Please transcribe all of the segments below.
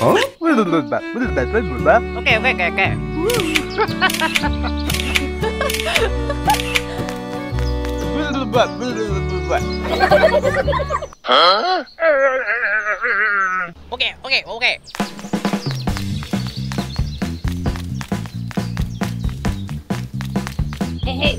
어? 오케이 오케이 오케이 오케이 오케이 오케이 오케이 헤헤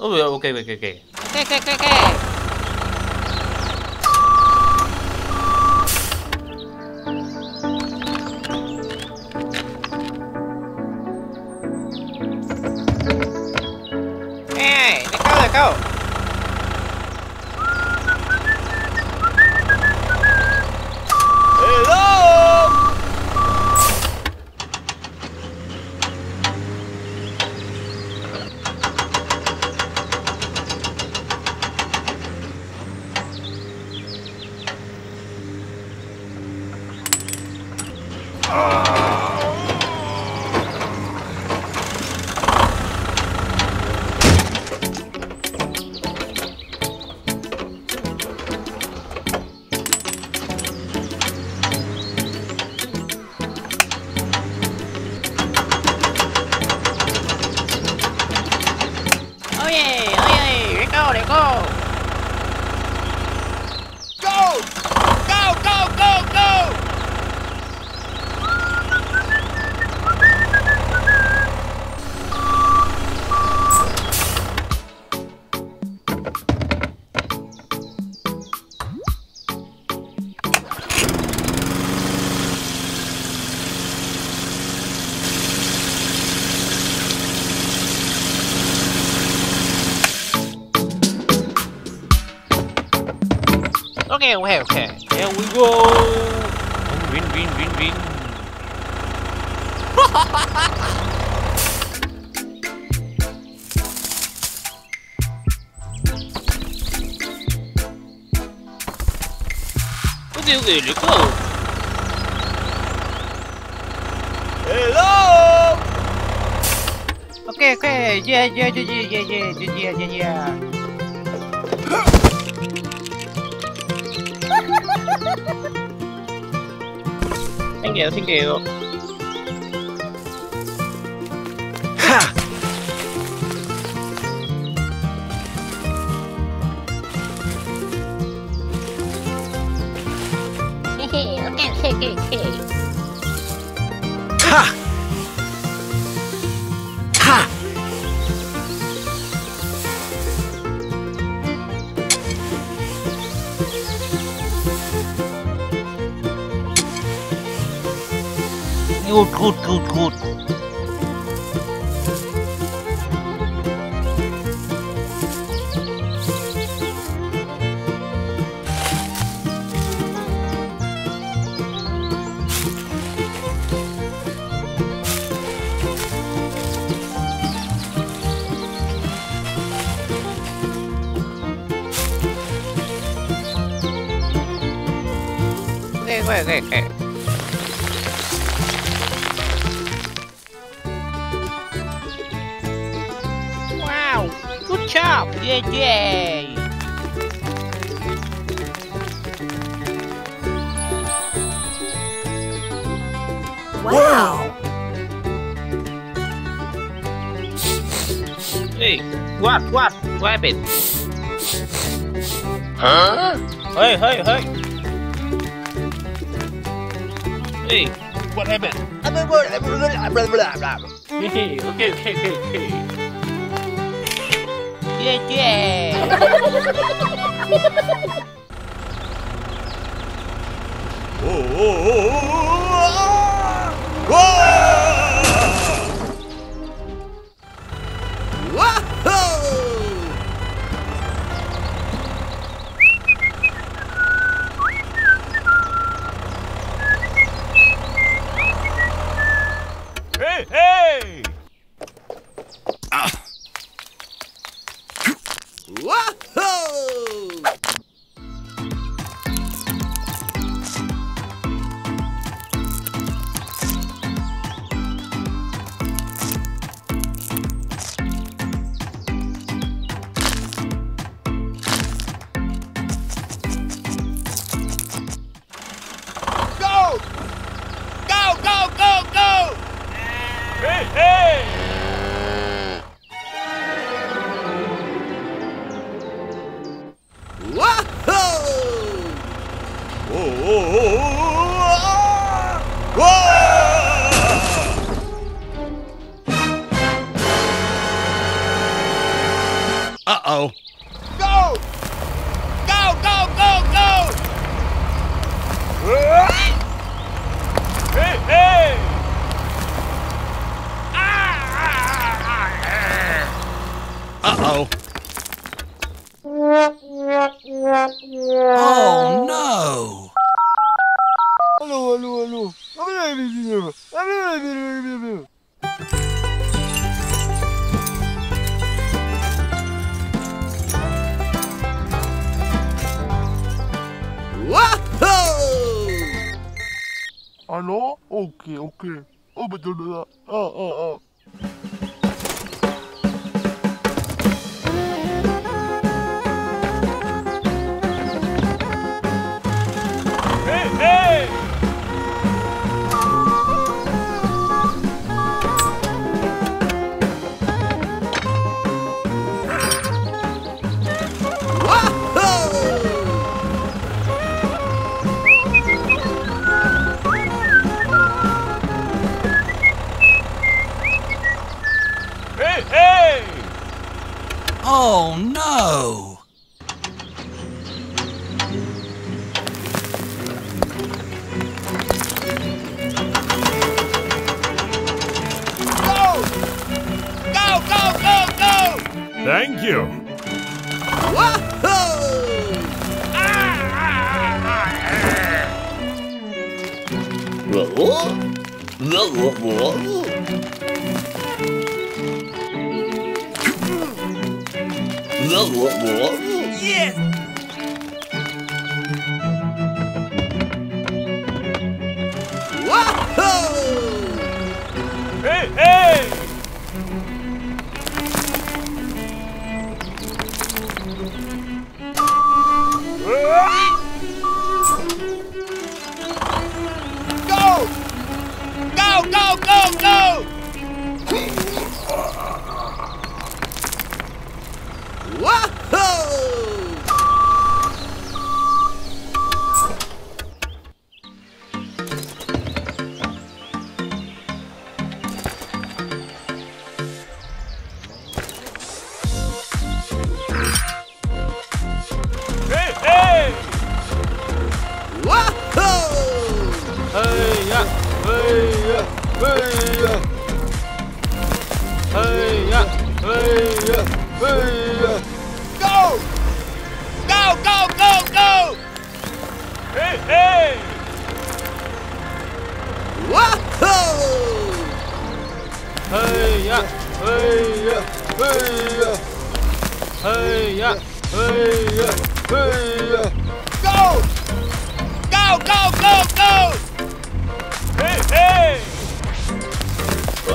Ooh, oh, okay, okay, okay. Okay, okay, okay, okay. okay, okay. Here we go. Oh, win, win, win, win. Kêu gì nữa cơ Hello Okay okay Yeah yeah yeah yeah yeah yeah yeah yeah Thank you, thank you. Okay, okay, okay, okay. Groot, Groot, Groot, Groot. Wow! Hey, what, what, what happened? Huh? Hey, hey, hey. Hey, what happened? Hey, okay, okay, okay, okay. 耶耶！Hey, oh, oh, oh, hey! Uh-oh. Go! Go, go, go, go! Hey, hey! Uh-oh. Oh no! Allô, allô, allô. Hallo? Okay, okay. Oh, bitte. Ah, ah, ah. 鹅鹅鹅。鹅。鹅鹅。Yes。Go, go, go,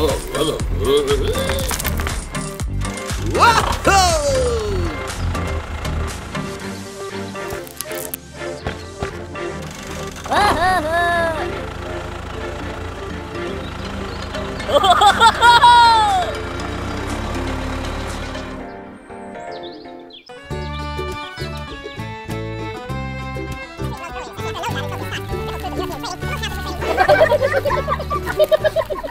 Ha ha ha!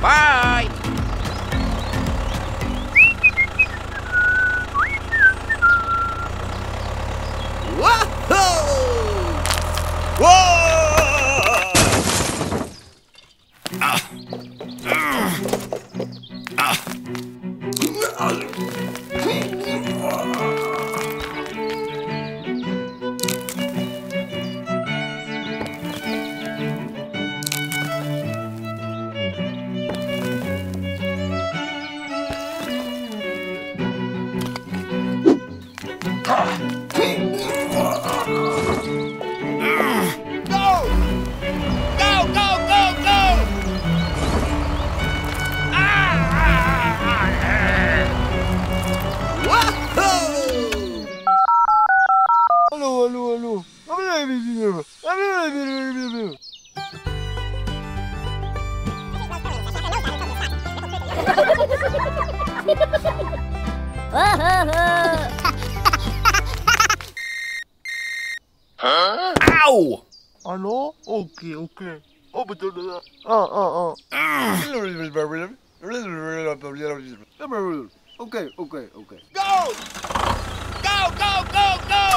Bye! Allô? Ok, ok. Oh, dah. Ah, ah, ah. Okay, okay, okay. Go! Go, go, go, go!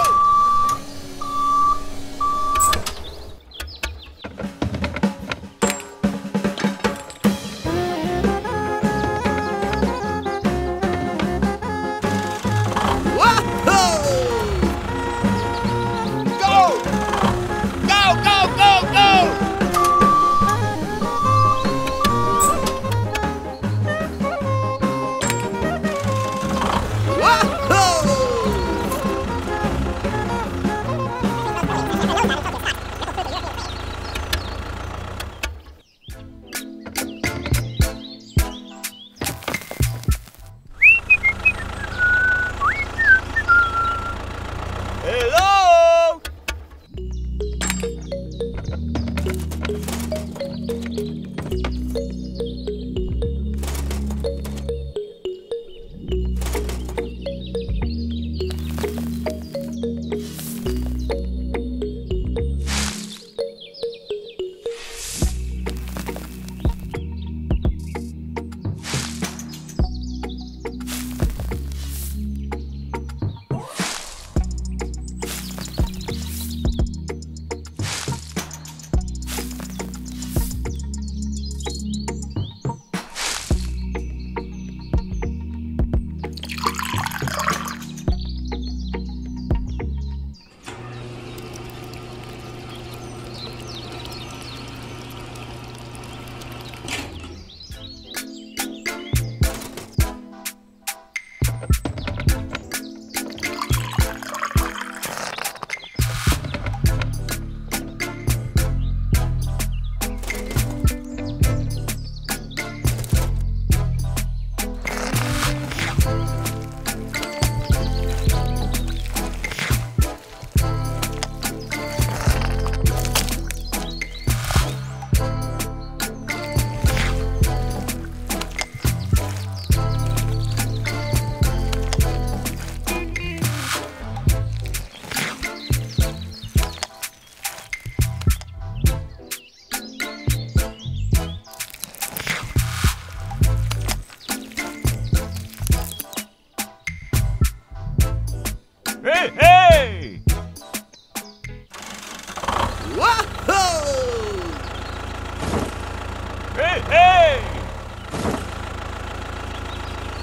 Hey,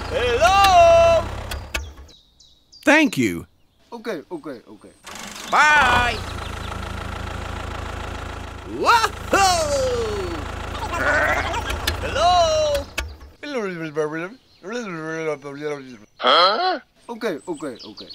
hey! Hello! Thank you. Okay, okay, okay. Bye! Whoa! Hello! Huh? Okay, okay, okay.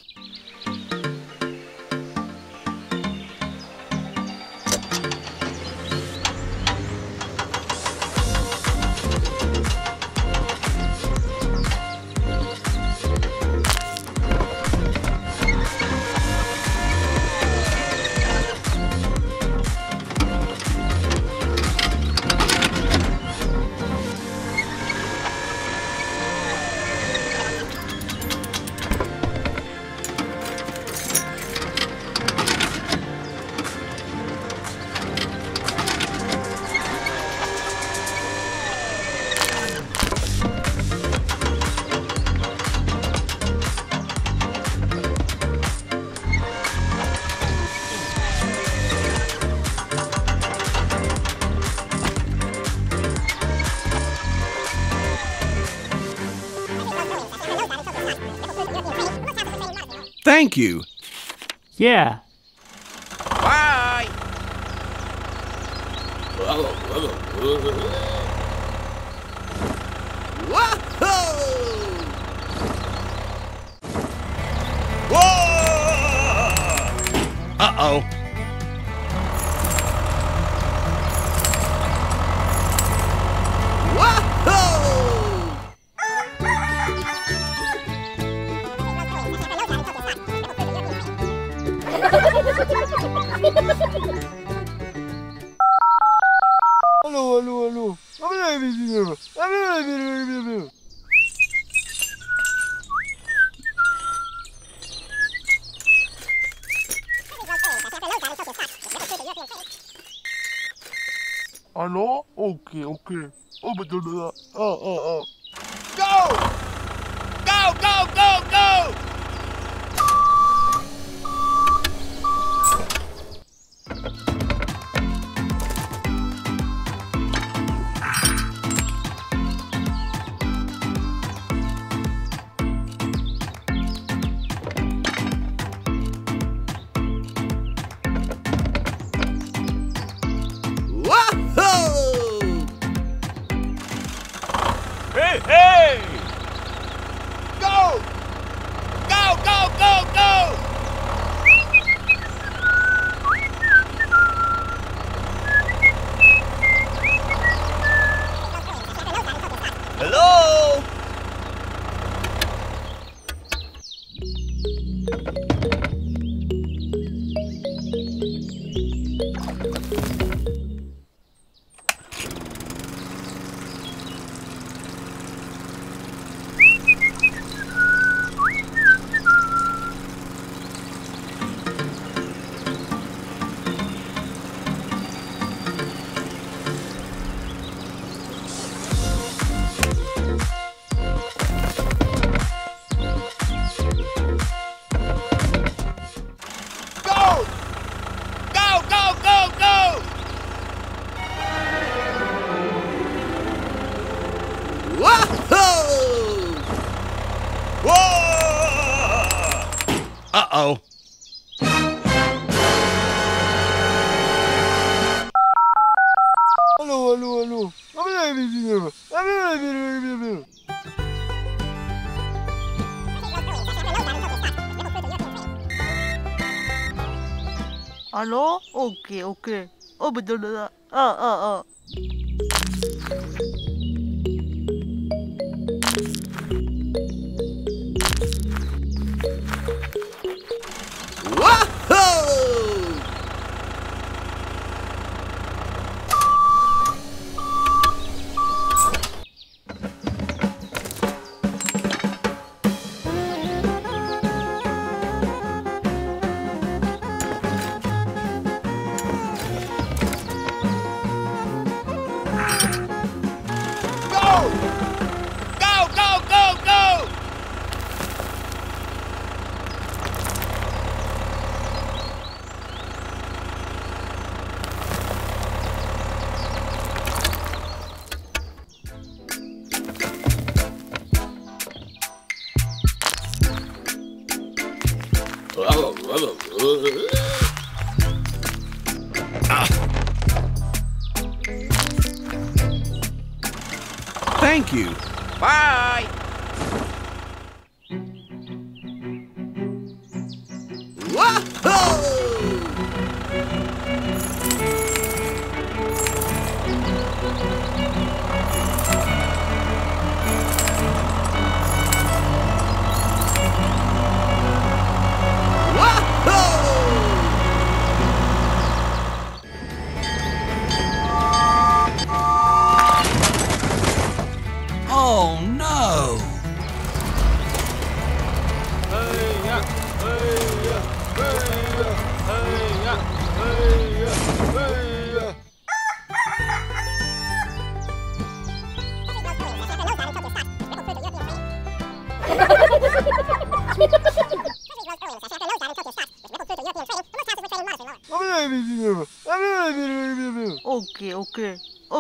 Thank you. Yeah. Bye. Uh-oh. begynde at alô, alô. Abre aí, menino. Abre Ah, ah, ah. go!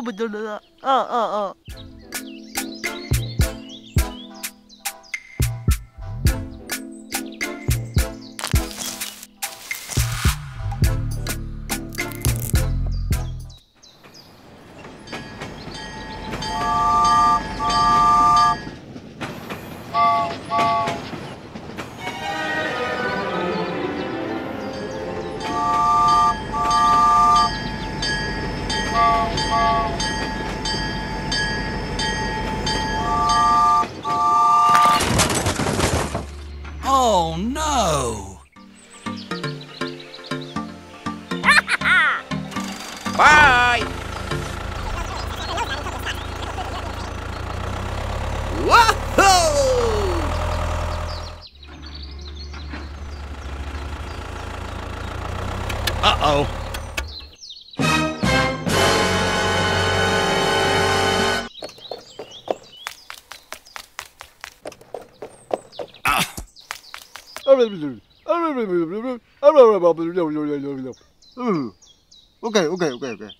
mıdır? Okay, okay, okay, okay.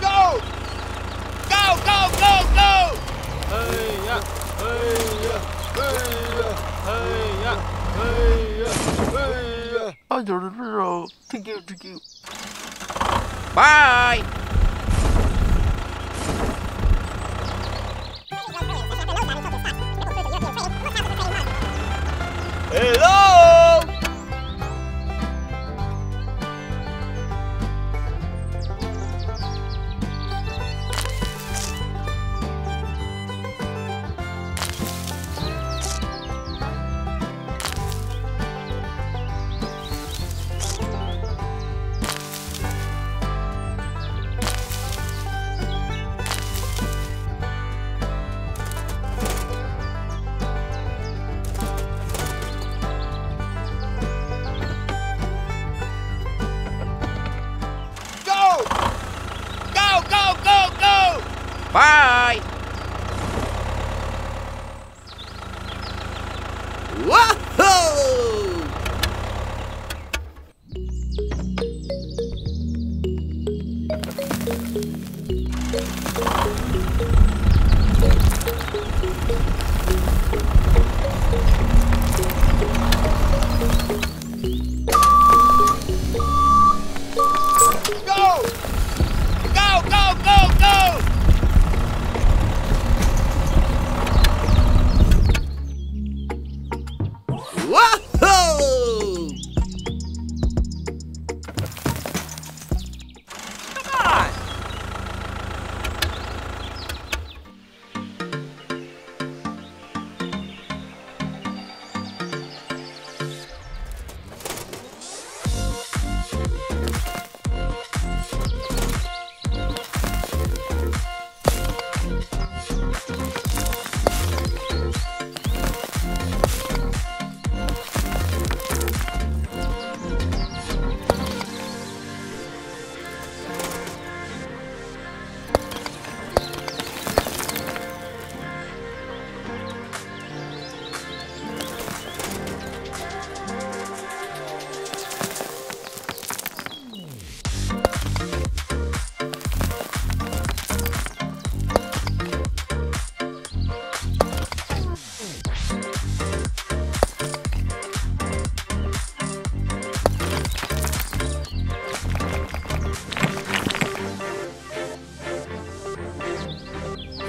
Go! Go, go, go, go! Hey, yeah, hey, yeah, hey, yeah, hey, yeah, hey, yeah, hey, yeah. I don't know. Thank you, thank you. Bye! Hello! Thank you.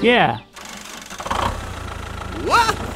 Yeah. What?